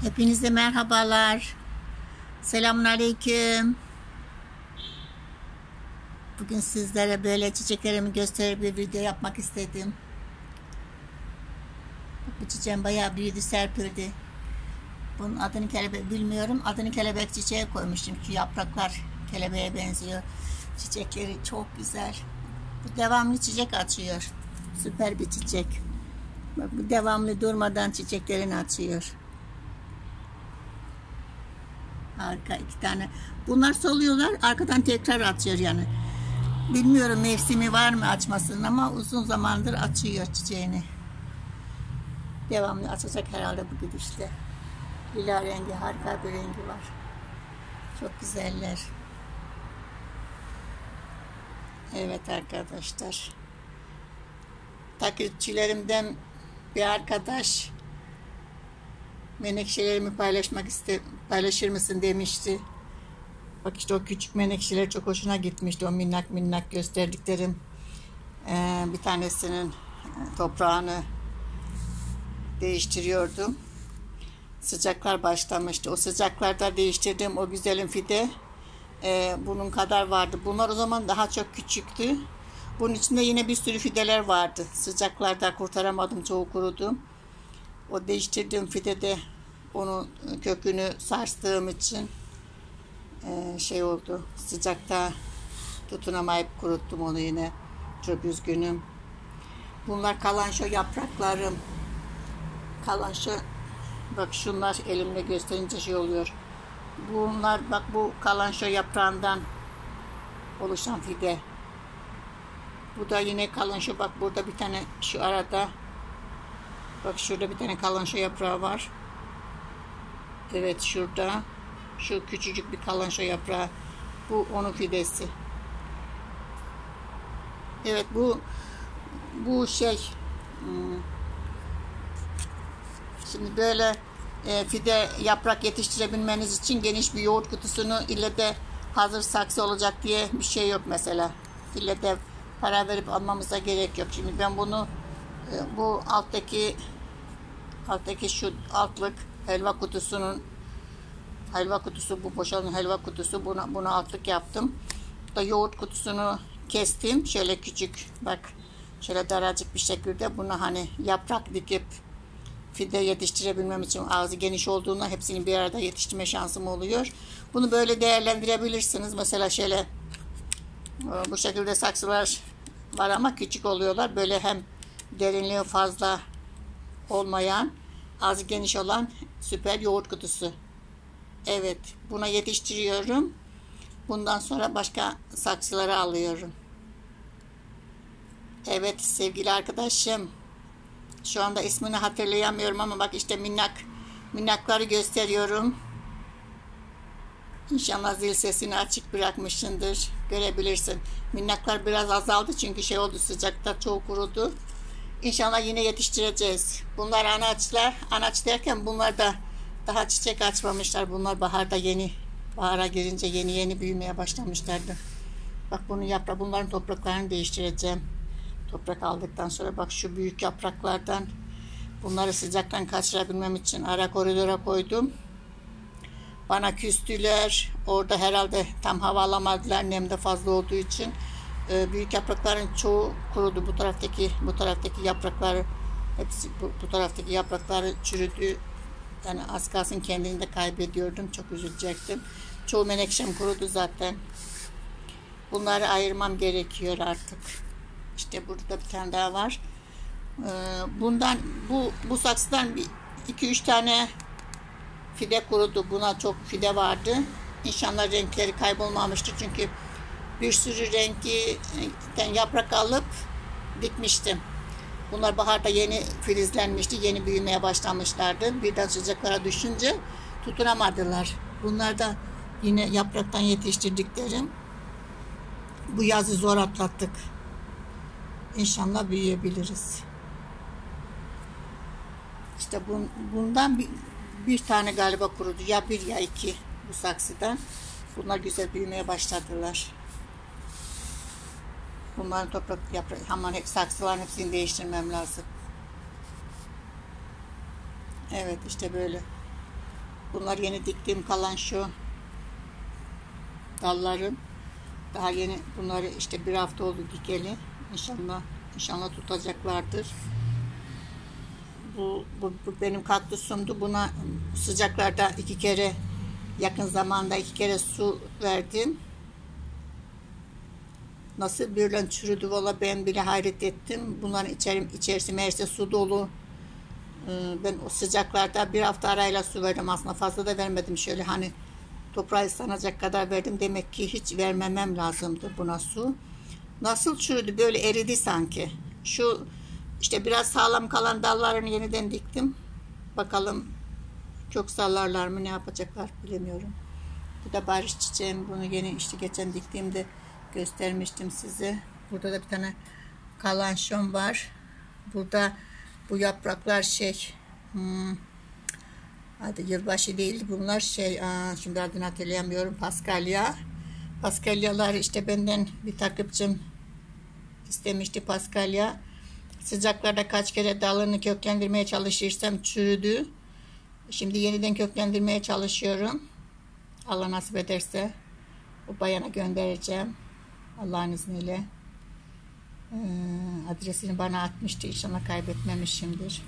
Hepinize merhabalar. Selamun aleyküm. Bugün sizlere böyle çiçeklerimi gösterip bir video yapmak istedim. Bu çiçeğim bayağı büyüdü, serpildi. Bunun adını kelebek bilmiyorum. Adını kelebek çiçeğe koymuştum. Şu yapraklar kelebeğe benziyor. Çiçekleri çok güzel. Bu devamlı çiçek açıyor. Süper bir çiçek. Bak bu devamlı durmadan çiçeklerini açıyor. Harika iki tane. Bunlar soluyorlar arkadan tekrar açıyor yani. Bilmiyorum mevsimi var mı açmasının ama uzun zamandır açıyor çiçeğini. Devamlı açacak herhalde bu gidişle. Lila rengi harika bir rengi var. Çok güzeller. Evet arkadaşlar. Takipçilerimden bir arkadaş menekşelerimi paylaşmak iste paylaşır mısın demişti. Bak işte o küçük menekşeler çok hoşuna gitmişti. O minnak minnak gösterdiklerim. Ee, bir tanesinin toprağını değiştiriyordum. Sıcaklar başlamıştı. O sıcaklarda değiştirdiğim o güzelim fide e, bunun kadar vardı. Bunlar o zaman daha çok küçüktü. Bunun içinde yine bir sürü fideler vardı. Sıcaklarda kurtaramadım. Çoğu kurudu. O değiştirdiğim fidede onun kökünü sarstığım için e, şey oldu. Sıcakta tutunamayıp kuruttum onu yine. Çok üzgünüm. Bunlar kalanşo yapraklarım. Kalanşo bak şunlar elimle gösterince şey oluyor. Bunlar bak bu kalanşo yaprağından oluşan fide. Bu da yine kalanşo bak burada bir tane şu arada bak şurada bir tane kalanşo yaprağı var. Evet şurada şu küçücük bir kalanşo yaprağı bu onun fidesi. Evet bu bu şey hmm, şimdi böyle e, fide yaprak yetiştirebilmeniz için geniş bir yoğurt kutusunu ille de hazır saksı olacak diye bir şey yok mesela. İlle de para verip almamıza gerek yok. Şimdi ben bunu e, bu alttaki alttaki şu altlık helva kutusunun helva kutusu bu boşalan helva kutusu buna buna altlık yaptım. Da yoğurt kutusunu kestim. Şöyle küçük bak şöyle daracık bir şekilde bunu hani yaprak dikip fide yetiştirebilmem için ağzı geniş olduğunda hepsini bir arada yetiştirme şansım oluyor. Bunu böyle değerlendirebilirsiniz. Mesela şöyle e, bu şekilde saksılar var ama küçük oluyorlar. Böyle hem derinliği fazla olmayan, ağzı geniş olan süper yoğurt kutusu. Evet, buna yetiştiriyorum. Bundan sonra başka saksıları alıyorum. Evet sevgili arkadaşım. Şu anda ismini hatırlayamıyorum ama bak işte minnak minnakları gösteriyorum. İnşallah zil sesini açık bırakmışsındır. Görebilirsin. Minnaklar biraz azaldı çünkü şey oldu sıcakta çoğu kurudu. İnşallah yine yetiştireceğiz. Bunlar anaçlar. Anaç derken bunlar da daha çiçek açmamışlar. Bunlar baharda yeni bahara girince yeni yeni büyümeye başlamışlardı. Bak bunun yaprağı bunların topraklarını değiştireceğim. Toprak aldıktan sonra bak şu büyük yapraklardan bunları sıcaktan kaçırabilmem için ara koridora koydum. Bana küstüler. Orada herhalde tam hava nemde fazla olduğu için. Ee, büyük yaprakların çoğu kurudu. Bu taraftaki bu taraftaki yapraklar hepsi bu, bu taraftaki yaprakları çürüdü. Yani az kalsın kendini de kaybediyordum. Çok üzülecektim. Çoğu menekşem kurudu zaten. Bunları ayırmam gerekiyor artık. İşte burada bir tane daha var. Ee, bundan bu bu saksıdan 2-3 tane fide kurudu. Buna çok fide vardı. İnşallah renkleri kaybolmamıştır. Çünkü bir sürü renkten yaprak alıp dikmiştim. Bunlar baharda yeni filizlenmişti. Yeni büyümeye başlamışlardı. Birden sıcaklara düşünce tutunamadılar. Bunlar da yine yapraktan yetiştirdiklerim. Bu yazı zor atlattık. İnşallah büyüyebiliriz. İşte bundan bir, bir tane galiba kurudu. Ya bir ya iki bu saksıdan. Bunlar güzel büyümeye başladılar. Bunların toprak yaprak hemen hep saksıların hepsini değiştirmem lazım. Evet işte böyle. Bunlar yeni diktiğim kalan şu dallarım. Daha yeni bunları işte bir hafta oldu dikeli. İnşallah inşallah tutacaklardır. Bu, bu, bu benim kaktüsümdü. Buna sıcaklarda iki kere yakın zamanda iki kere su verdim. Nasıl birden çürüdü valla ben bile hayret ettim. Bunların içerim, içerisi meğerse su dolu. Ee, ben o sıcaklarda bir hafta arayla su verdim. Aslında fazla da vermedim. Şöyle hani toprağı ıslanacak kadar verdim. Demek ki hiç vermemem lazımdı buna su. Nasıl çürüdü? Böyle eridi sanki. Şu işte biraz sağlam kalan dallarını yeniden diktim. Bakalım çok sallarlar mı? Ne yapacaklar bilemiyorum. Bu da barış çiçeğim. Bunu yeni işte geçen diktiğimde göstermiştim size. Burada da bir tane kalanşon var. Burada bu yapraklar şey hmm, hadi yılbaşı değildi bunlar şey aa, şimdi adını hatırlayamıyorum Paskalya. Paskalyalar işte benden bir takipçim istemişti Paskalya. Sıcaklarda kaç kere dalını köklendirmeye çalışırsam çürüdü. Şimdi yeniden köklendirmeye çalışıyorum. Allah nasip ederse o bayana göndereceğim Allah'ın izniyle ee, adresini bana atmıştı. İnşallah kaybetmemişimdir.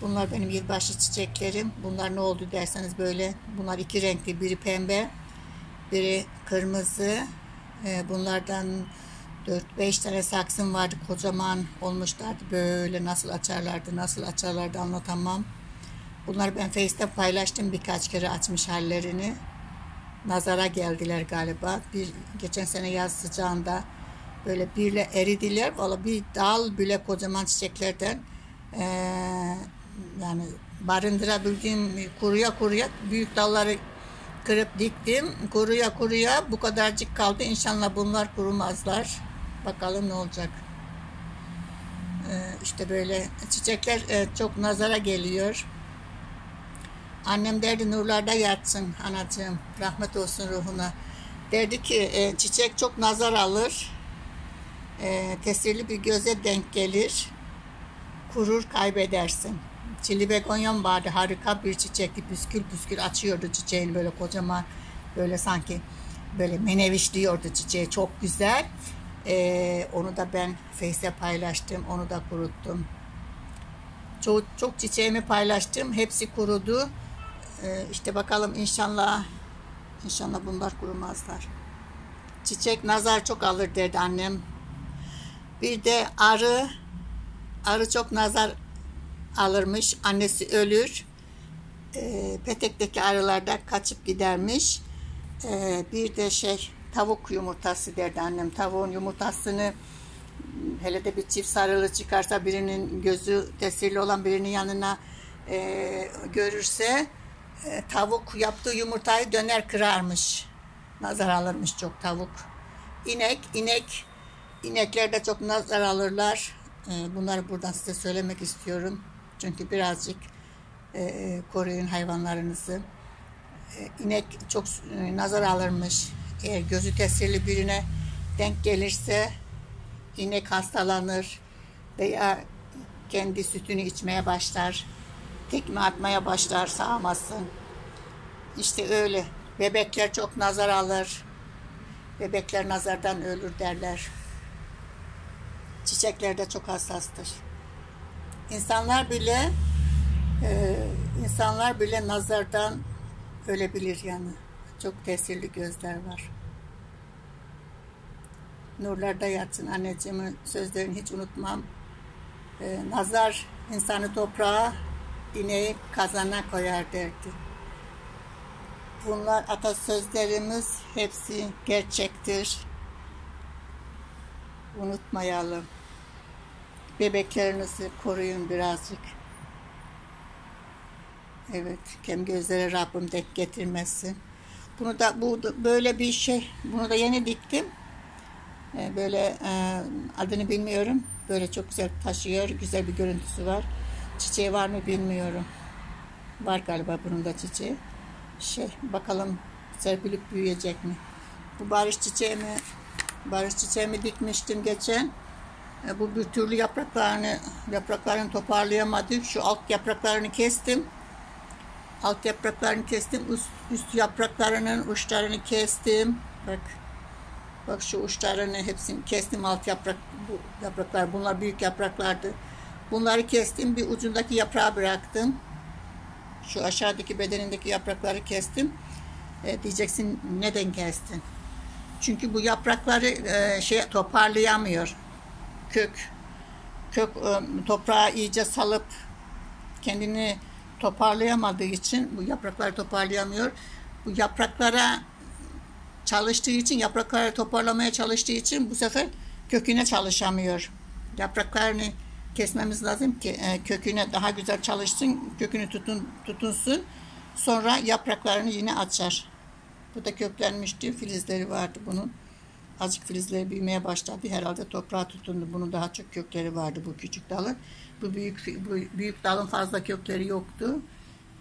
Bunlar benim yılbaşı çiçeklerim. Bunlar ne oldu derseniz böyle. Bunlar iki renkli. Biri pembe, biri kırmızı. Ee, bunlardan 4-5 tane saksım vardı. Kocaman olmuşlardı. Böyle nasıl açarlardı, nasıl açarlardı anlatamam. Bunları ben Face'te paylaştım birkaç kere açmış hallerini. Nazara geldiler galiba. Bir geçen sene yaz sıcağında böyle birle eridiler. Valla bir dal bile kocaman çiçeklerden e, yani barındırabildiğim kuruya kuruya büyük dalları kırıp diktim. Kuruya kuruya bu kadarcık kaldı. İnşallah bunlar kurumazlar. Bakalım ne olacak. Ee, işte böyle çiçekler e, çok nazara geliyor. Annem derdi nurlarda yatsın anacığım. Rahmet olsun ruhuna. Derdi ki e, çiçek çok nazar alır e, tesirli bir göze denk gelir. Kurur kaybedersin. Çili begonyam vardı harika bir çiçekti püskül püskül açıyordu çiçeğini böyle kocaman böyle sanki böyle meneviş diyordu çiçeği çok güzel. Ee, onu da ben Face'e paylaştım. Onu da kuruttum. Çok, çok çiçeğimi paylaştım. Hepsi kurudu. Ee, işte bakalım inşallah inşallah bunlar kurumazlar. Çiçek nazar çok alır derdi annem. Bir de arı, arı çok nazar alırmış. Annesi ölür. E, petekteki arılar da kaçıp gidermiş. E, bir de şey tavuk yumurtası derdi annem. Tavuğun yumurtasını hele de bir çift sarılı çıkarsa birinin gözü tesirli olan birinin yanına e, görürse e, tavuk yaptığı yumurtayı döner kırarmış. Nazar alırmış çok tavuk. İnek, inek İnekler de çok nazar alırlar. Ee, bunları buradan size söylemek istiyorum. Çünkü birazcık e, e, koruyun hayvanlarınızı. Ee, inek çok e, nazar alırmış. Eğer gözü tesirli birine denk gelirse inek hastalanır veya kendi sütünü içmeye başlar. Tekme atmaya başlar sağmasın. İşte öyle. Bebekler çok nazar alır. Bebekler nazardan ölür derler. Çiçekler de çok hassastır. İnsanlar bile e, insanlar bile nazardan ölebilir yani. Çok tesirli gözler var. Nurlarda yatsın anneciğimin sözlerini hiç unutmam. E, nazar insanı toprağa, ineği kazana koyar derdi. Bunlar atasözlerimiz hepsi gerçektir unutmayalım. Bebeklerinizi koruyun birazcık. Evet, kem gözlere Rabbim dek getirmesin. Bunu da bu böyle bir şey. Bunu da yeni diktim. Ee, böyle e, adını bilmiyorum. Böyle çok güzel taşıyor. Güzel bir görüntüsü var. Çiçeği var mı bilmiyorum. Var galiba bunun da çiçeği. Şey bakalım serpilip büyüyecek mi? Bu barış çiçeği mi Barış çiçeğimi dikmiştim geçen. E, bu bir türlü yapraklarını yapraklarını toparlayamadım. Şu alt yapraklarını kestim. alt yapraklarını kestim. Üst, üst yapraklarının uçlarını kestim. Bak. Bak şu uçlarını hepsini kestim. Alt yaprak bu yapraklar. Bunlar büyük yapraklardı. Bunları kestim. Bir ucundaki yaprağı bıraktım. Şu aşağıdaki bedenindeki yaprakları kestim. E, diyeceksin neden kestin? Çünkü bu yaprakları e, şey toparlayamıyor. Kök kök e, toprağa iyice salıp kendini toparlayamadığı için bu yaprakları toparlayamıyor. Bu yapraklara çalıştığı için yaprakları toparlamaya çalıştığı için bu sefer köküne çalışamıyor. Yapraklarını kesmemiz lazım ki e, köküne daha güzel çalışsın, kökünü tutun tutunsun. Sonra yapraklarını yine açar. Bu da köklenmişti. Filizleri vardı bunun. Azıcık filizleri büyümeye başladı. Herhalde toprağa tutundu. Bunun daha çok kökleri vardı bu küçük dalın. Bu büyük bu büyük dalın fazla kökleri yoktu.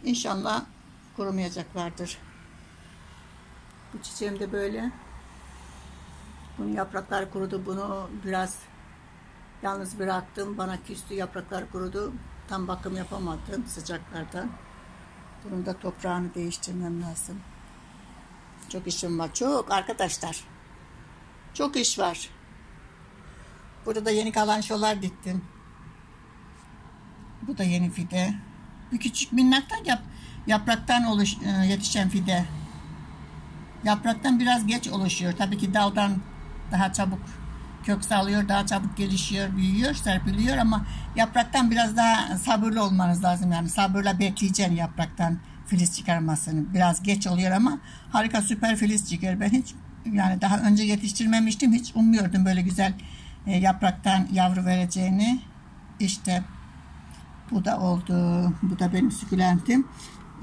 İnşallah kurumayacaklardır. Bu çiçeğim de böyle. Bunun yaprakları kurudu. Bunu biraz yalnız bıraktım. Bana küstü yapraklar kurudu. Tam bakım yapamadım sıcaklardan. Bunun da toprağını değiştirmem lazım. Çok işim var. Çok arkadaşlar. Çok iş var. Burada da yeni kalançolar diktim. Bu da yeni fide. Bir küçük minnaktan yap, yapraktan oluş, e, yetişen fide. Yapraktan biraz geç oluşuyor. Tabii ki daldan daha çabuk kök salıyor, daha çabuk gelişiyor, büyüyor, serpiliyor ama yapraktan biraz daha sabırlı olmanız lazım. Yani sabırla bekleyeceksin yapraktan filiz çıkarmasını. Biraz geç oluyor ama harika süper filiz çıkıyor. Ben hiç yani daha önce yetiştirmemiştim. Hiç ummuyordum böyle güzel e, yapraktan yavru vereceğini. İşte bu da oldu. Bu da benim sükülentim.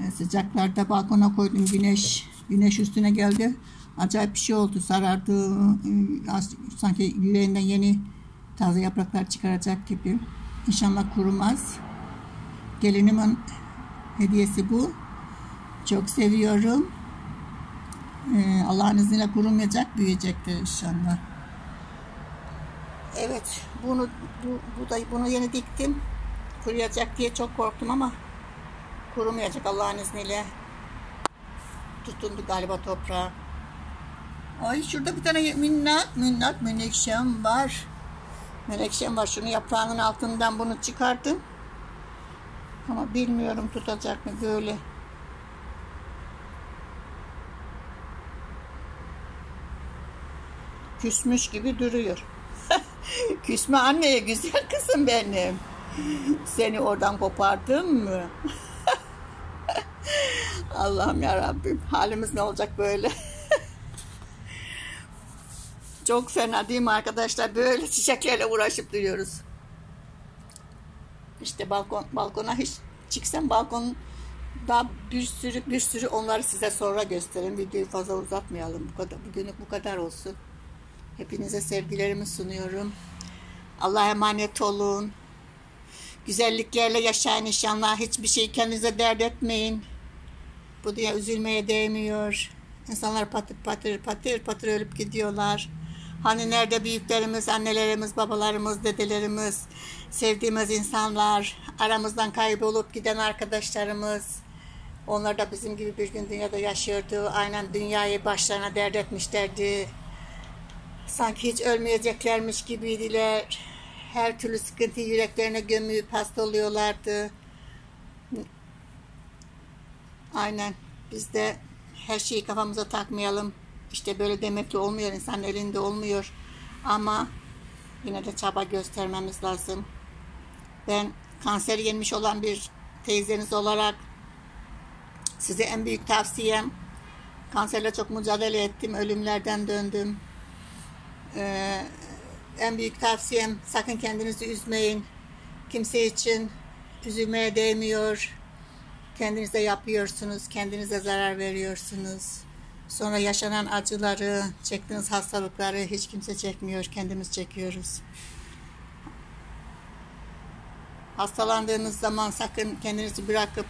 E, sıcaklarda balkona koydum. Güneş güneş üstüne geldi. Acayip bir şey oldu. Sarardı. E, sanki yüreğinden yeni taze yapraklar çıkaracak gibi. İnşallah kurumaz. Gelinimin hediyesi bu. Çok seviyorum. Ee, Allah'ın izniyle kurumayacak, büyüyecektir inşallah. Evet, bunu bu, bu da bunu yeni diktim. Kuruyacak diye çok korktum ama kurumayacak Allah'ın izniyle. Tutundu galiba toprağa. Ay şurada bir tane minnak minnak menekşem var. Menekşem var. Şunu yaprağının altından bunu çıkardım. Ama bilmiyorum tutacak mı böyle. küsmüş gibi duruyor. Küsme anneye güzel kızım benim. Seni oradan kopardım mı? Allah'ım ya Rabbim halimiz ne olacak böyle? Çok fena değil mi arkadaşlar? Böyle çiçeklerle uğraşıp duruyoruz. İşte balkon balkona hiç çıksam balkon daha bir sürü bir sürü onları size sonra göstereyim. Videoyu fazla uzatmayalım. Bu kadar bugünlük bu kadar olsun. Hepinize sevgilerimi sunuyorum. Allah'a emanet olun. Güzelliklerle yaşayın inşallah. Hiçbir şey kendinize dert etmeyin. Bu dünya üzülmeye değmiyor. İnsanlar patır patır patır patır ölüp gidiyorlar. Hani nerede büyüklerimiz, annelerimiz, babalarımız, dedelerimiz, sevdiğimiz insanlar, aramızdan kaybolup giden arkadaşlarımız. Onlar da bizim gibi bir gün dünyada yaşıyordu. Aynen dünyayı başlarına dert etmişlerdi. Sanki hiç ölmeyeceklermiş gibiydiler. Her türlü sıkıntıyı yüreklerine gömüp hasta oluyorlardı. Aynen. Biz de her şeyi kafamıza takmayalım. İşte böyle demek ki olmuyor. insan elinde olmuyor. Ama yine de çaba göstermemiz lazım. Ben kanser yenmiş olan bir teyzeniz olarak size en büyük tavsiyem kanserle çok mücadele ettim. Ölümlerden döndüm. Ee, en büyük tavsiyem sakın kendinizi üzmeyin. Kimse için üzülmeye değmiyor. Kendinize yapıyorsunuz, kendinize zarar veriyorsunuz. Sonra yaşanan acıları, çektiğiniz hastalıkları hiç kimse çekmiyor, kendimiz çekiyoruz. Hastalandığınız zaman sakın kendinizi bırakıp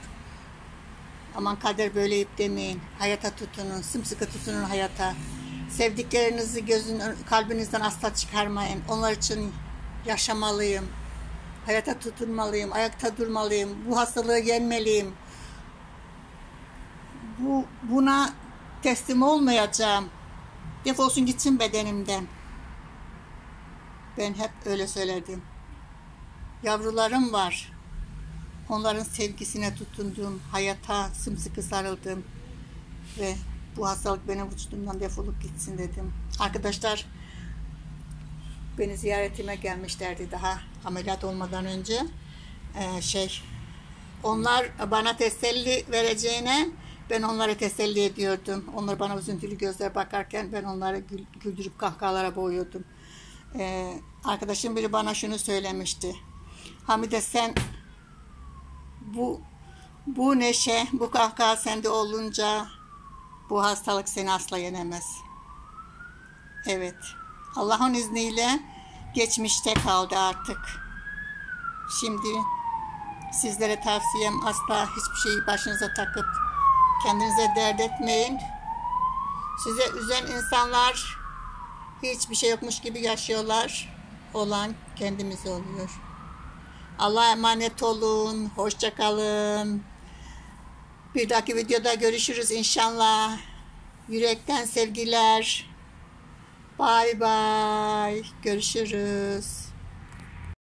aman kader böyleyip demeyin. Hayata tutunun, sımsıkı tutunun hayata. Sevdiklerinizi gözün kalbinizden asla çıkarmayın. Onlar için yaşamalıyım. Hayata tutunmalıyım, ayakta durmalıyım. Bu hastalığı yenmeliyim. bu buna teslim olmayacağım. Defolsun gitsin bedenimden. Ben hep öyle söyledim. Yavrularım var. Onların sevgisine tutundum, hayata sımsıkı sarıldım ve bu hastalık benim vücudumdan defolup gitsin dedim. Arkadaşlar beni ziyaretime gelmişlerdi daha ameliyat olmadan önce. Ee, şey onlar bana teselli vereceğine ben onları teselli ediyordum. Onlar bana üzüntülü gözler bakarken ben onları gül, güldürüp kahkahalara boğuyordum. Ee, arkadaşım biri bana şunu söylemişti. Hamide sen bu bu neşe, bu kahkaha sende olunca bu hastalık seni asla yenemez. Evet. Allah'ın izniyle geçmişte kaldı artık. Şimdi sizlere tavsiyem asla hiçbir şeyi başınıza takıp kendinize dert etmeyin. Size üzen insanlar hiçbir şey yokmuş gibi yaşıyorlar. Olan kendimiz oluyor. Allah'a emanet olun. Hoşça kalın. Bir dahaki videoda görüşürüz inşallah. Yürekten sevgiler. Bay bay. Görüşürüz.